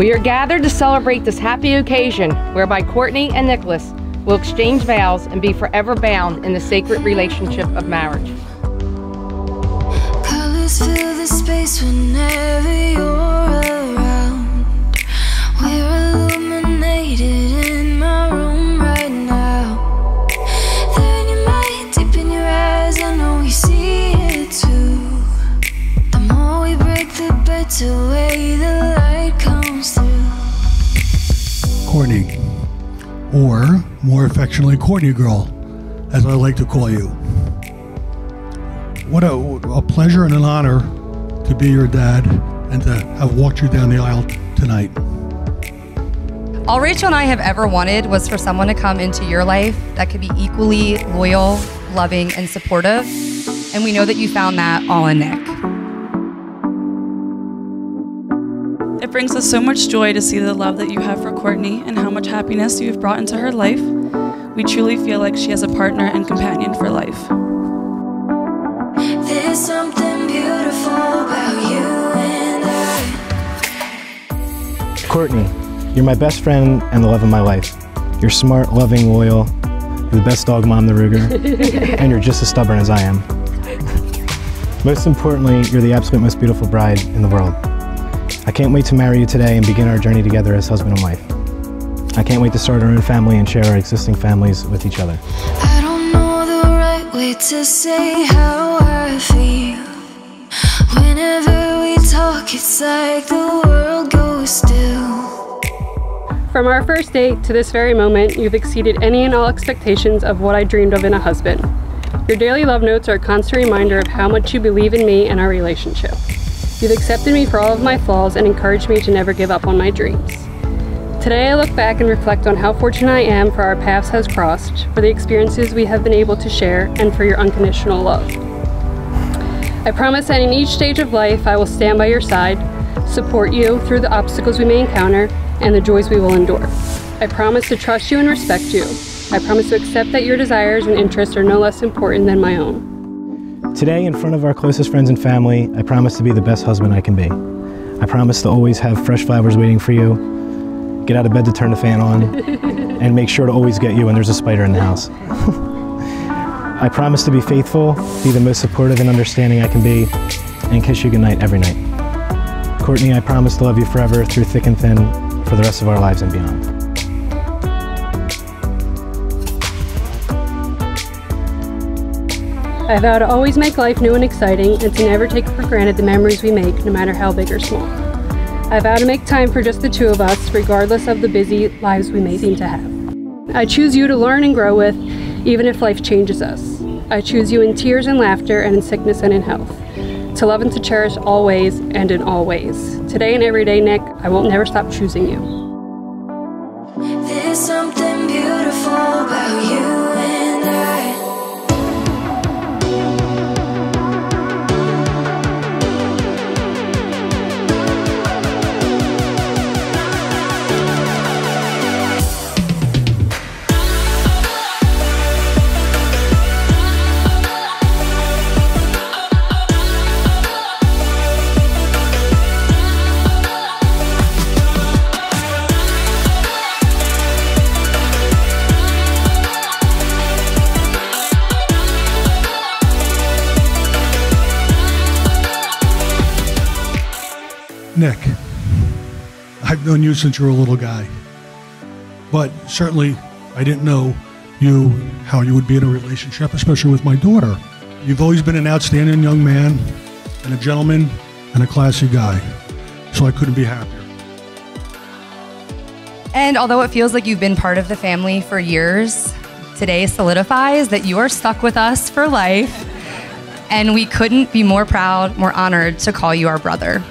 We are gathered to celebrate this happy occasion whereby Courtney and Nicholas will exchange vows and be forever bound in the sacred relationship of marriage. Colors fill the space whenever you're around. We're illuminated in my room right now. There in your mind, deep in your eyes, I know see it too. The more we break, the better or more affectionately, Courtney Girl, as I like to call you. What a, a pleasure and an honor to be your dad and to have walked you down the aisle tonight. All Rachel and I have ever wanted was for someone to come into your life that could be equally loyal, loving, and supportive. And we know that you found that all in Nick. It brings us so much joy to see the love that you have for Courtney and how much happiness you have brought into her life. We truly feel like she has a partner and companion for life. There's something beautiful about you and I. Courtney, you're my best friend and the love of my life. You're smart, loving, loyal. You're the best dog mom, the Ruger, and you're just as stubborn as I am. Most importantly, you're the absolute most beautiful bride in the world. I can't wait to marry you today and begin our journey together as husband and wife. I can't wait to start our own family and share our existing families with each other. I don't know the right way to say how I feel. Whenever we talk, it's like the world goes still. From our first date to this very moment, you've exceeded any and all expectations of what I dreamed of in a husband. Your daily love notes are a constant reminder of how much you believe in me and our relationship. You've accepted me for all of my flaws and encouraged me to never give up on my dreams. Today I look back and reflect on how fortunate I am for our paths has crossed, for the experiences we have been able to share, and for your unconditional love. I promise that in each stage of life I will stand by your side, support you through the obstacles we may encounter, and the joys we will endure. I promise to trust you and respect you. I promise to accept that your desires and interests are no less important than my own. Today, in front of our closest friends and family, I promise to be the best husband I can be. I promise to always have fresh flowers waiting for you, get out of bed to turn the fan on, and make sure to always get you when there's a spider in the house. I promise to be faithful, be the most supportive and understanding I can be, and kiss you goodnight every night. Courtney, I promise to love you forever through thick and thin for the rest of our lives and beyond. I vow to always make life new and exciting and to never take for granted the memories we make, no matter how big or small. I vow to make time for just the two of us, regardless of the busy lives we may seem to have. I choose you to learn and grow with, even if life changes us. I choose you in tears and laughter and in sickness and in health. To love and to cherish always and in all ways. Today and every day, Nick, I will never stop choosing you. Nick, I've known you since you were a little guy, but certainly I didn't know you how you would be in a relationship, especially with my daughter. You've always been an outstanding young man and a gentleman and a classy guy, so I couldn't be happier. And although it feels like you've been part of the family for years, today solidifies that you are stuck with us for life. And we couldn't be more proud, more honored to call you our brother.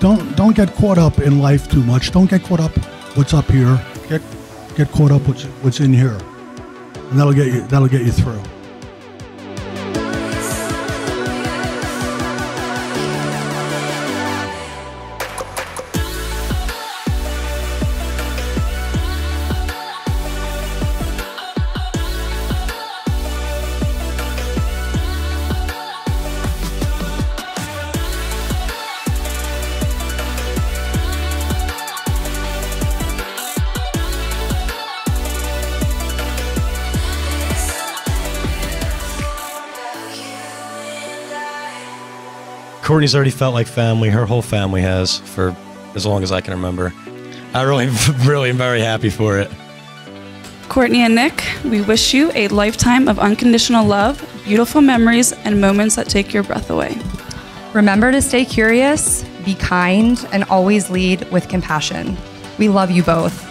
Don't don't get caught up in life too much. Don't get caught up what's up here. Get get caught up what's what's in here, and that'll get you that'll get you through. Courtney's already felt like family. Her whole family has for as long as I can remember. I really, really am very happy for it. Courtney and Nick, we wish you a lifetime of unconditional love, beautiful memories, and moments that take your breath away. Remember to stay curious, be kind, and always lead with compassion. We love you both.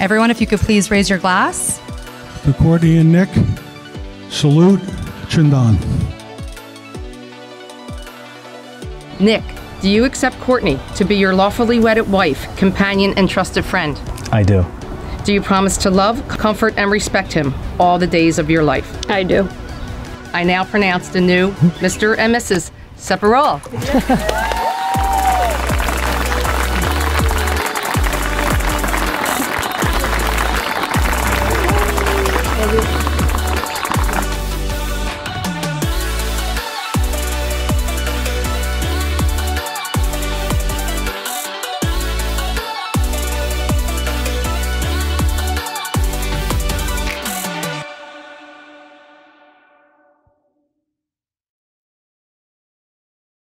Everyone, if you could please raise your glass. To Courtney and Nick, salute Chindan. Nick, do you accept Courtney to be your lawfully wedded wife, companion, and trusted friend? I do. Do you promise to love, comfort, and respect him all the days of your life? I do. I now pronounce the new Mr. and Mrs. Separol.